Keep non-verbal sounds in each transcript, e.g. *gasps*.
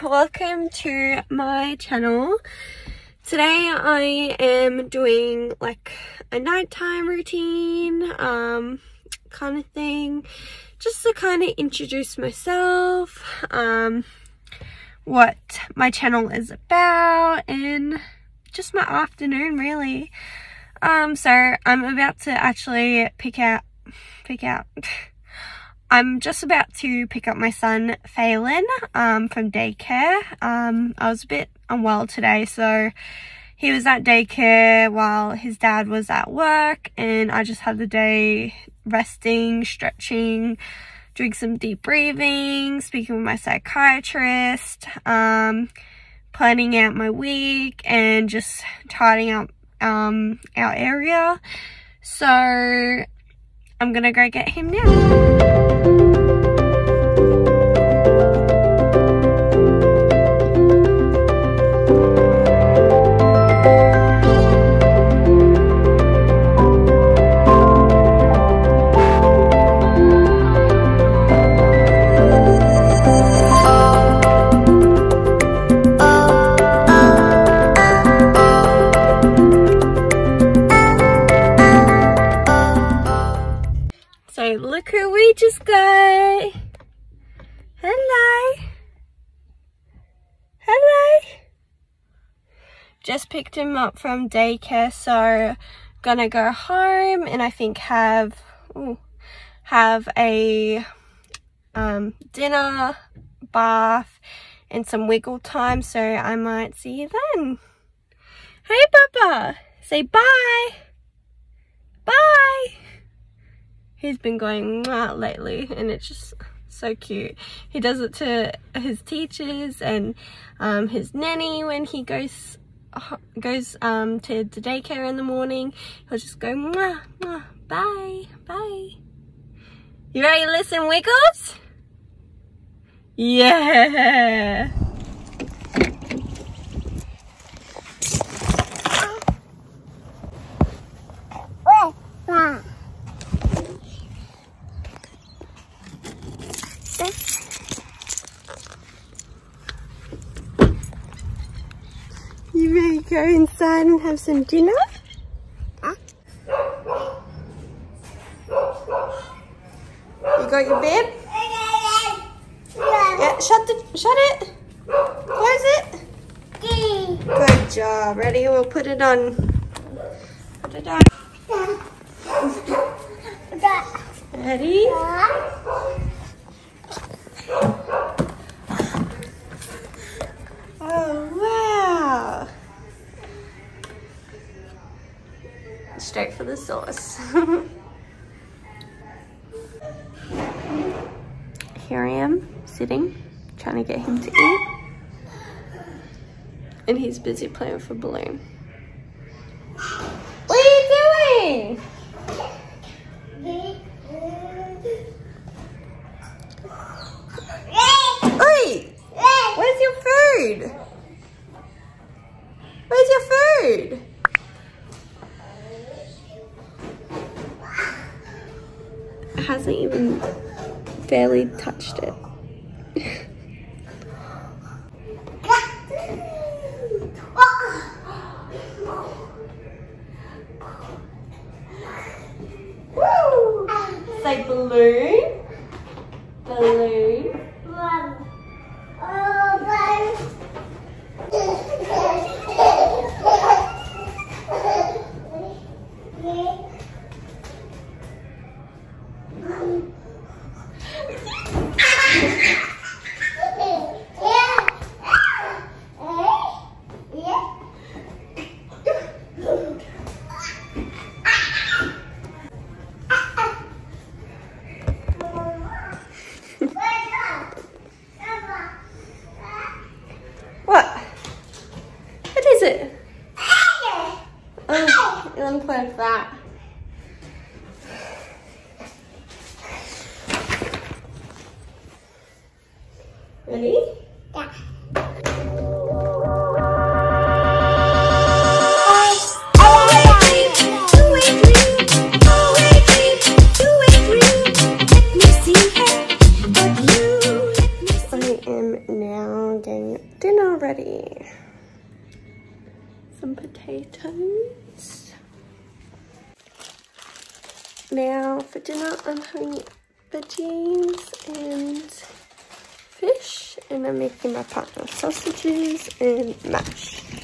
welcome to my channel. Today I am doing like a nighttime routine um, kind of thing just to kind of introduce myself, um, what my channel is about and just my afternoon really. Um, so I'm about to actually pick out, pick out *laughs* I'm just about to pick up my son Phelan um, from daycare. Um, I was a bit unwell today, so he was at daycare while his dad was at work, and I just had the day resting, stretching, doing some deep breathing, speaking with my psychiatrist, um, planning out my week, and just tidying up um, our area. So I'm gonna go get him now. Just picked him up from daycare, so gonna go home and I think have ooh, have a um, dinner, bath, and some wiggle time. So I might see you then. Hey, Papa. Say bye. Bye he's been going Mwah! lately and it's just so cute he does it to his teachers and um, his nanny when he goes goes um, to the daycare in the morning he'll just go Mwah! Mwah! bye bye you ready to listen wiggles yeah You ready to go inside and have some dinner? Huh? You got your bed? Yeah, shut the shut it. Close it. Good job. Ready? We'll put it on. Put it on. Ready? Straight for the sauce. *laughs* Here I am, sitting, trying to get him to eat. And he's busy playing with a balloon. What are you doing? Oi! Where's your food? Where's your food? It hasn't even barely touched it. like that. Ready? Yeah. now getting dinner ready. Some potatoes. Now for dinner I'm having veggies and fish and I'm making my partner sausages and mash.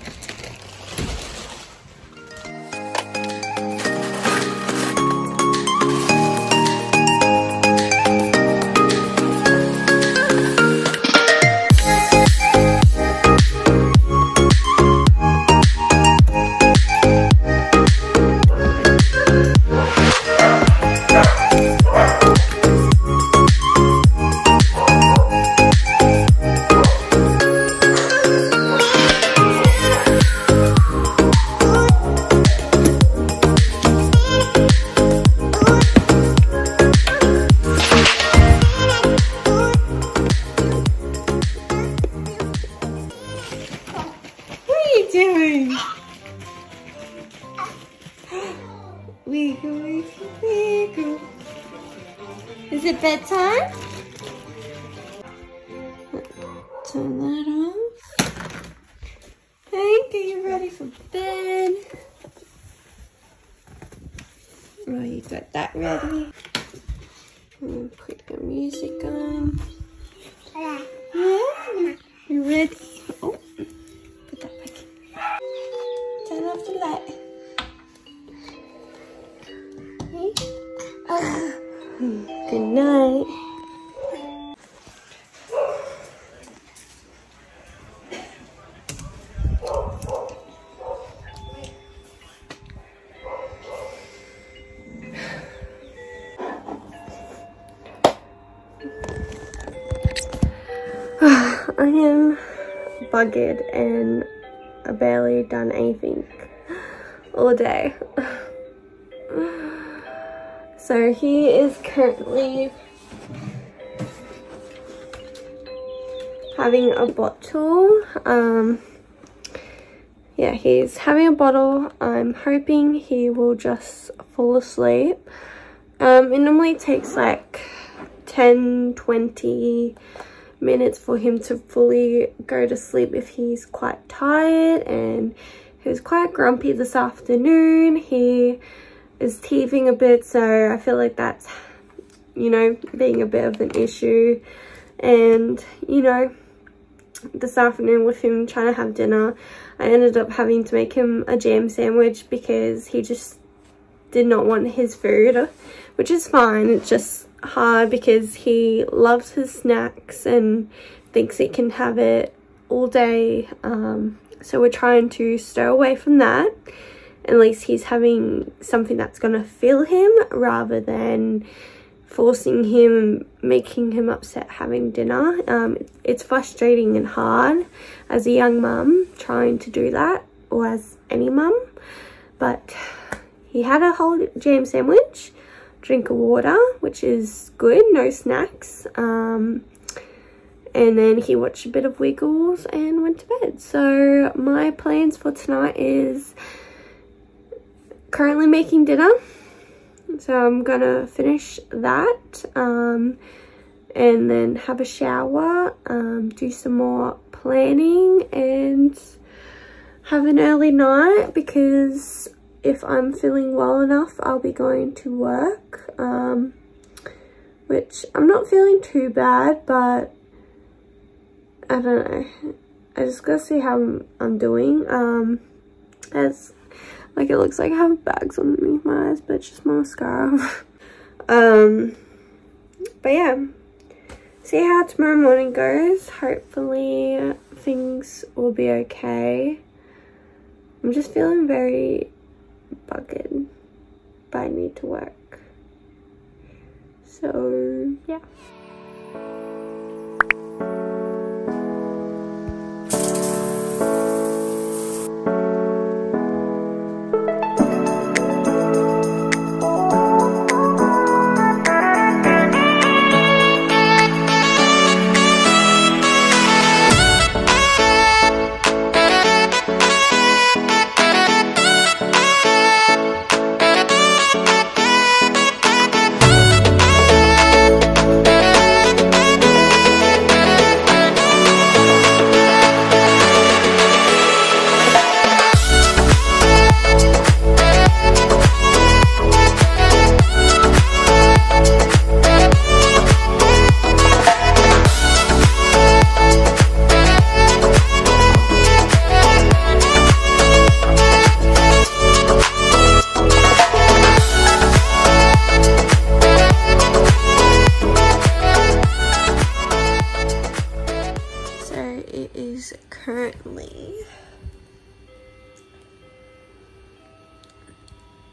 *gasps* Wiggle, wiggle, wiggle. Is it bedtime? Turn that off. Hey, get you ready for bed. Oh, you got that ready. put the music on. Yeah. You ready? Night. *sighs* I am bugged and I barely done anything all day. *laughs* So he is currently having a bottle. Um, yeah, he's having a bottle. I'm hoping he will just fall asleep. Um, it normally takes like 10, 20 minutes for him to fully go to sleep if he's quite tired and he was quite grumpy this afternoon. He is teething a bit so I feel like that's you know being a bit of an issue. And you know this afternoon with him trying to have dinner I ended up having to make him a jam sandwich because he just did not want his food which is fine. It's just hard because he loves his snacks and thinks he can have it all day. Um, so we're trying to stay away from that at least he's having something that's going to fill him rather than forcing him making him upset having dinner. Um, it's frustrating and hard as a young mum trying to do that or as any mum but he had a whole jam sandwich drink of water which is good no snacks um, and then he watched a bit of wiggles and went to bed. So my plans for tonight is currently making dinner. So I'm gonna finish that um, and then have a shower, um, do some more planning and have an early night because if I'm feeling well enough, I'll be going to work, um, which I'm not feeling too bad, but I don't know. I just gotta see how I'm, I'm doing. Um, as like it looks like I have bags underneath my eyes, but it's just mascara. *laughs* um, but yeah, see how tomorrow morning goes. Hopefully things will be okay. I'm just feeling very bugged, but I need to work. So yeah.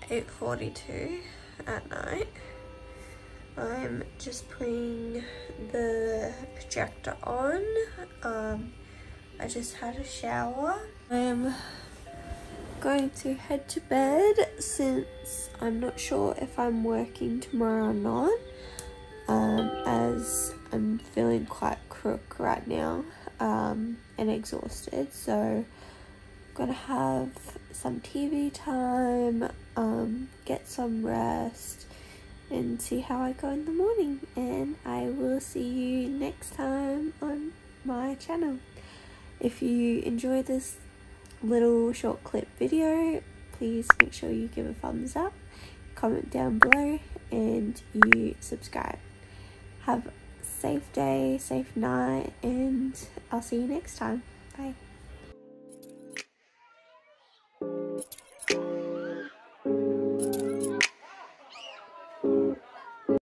8.42 at night. I'm just putting the projector on. Um, I just had a shower. I'm going to head to bed since I'm not sure if I'm working tomorrow or not. Um, as I'm feeling quite crook right now um, and exhausted. So I'm gonna have some TV time, um, get some rest, and see how I go in the morning. And I will see you next time on my channel. If you enjoy this little short clip video, please make sure you give a thumbs up, comment down below, and you subscribe. Have a safe day, safe night, and I'll see you next time. Bye.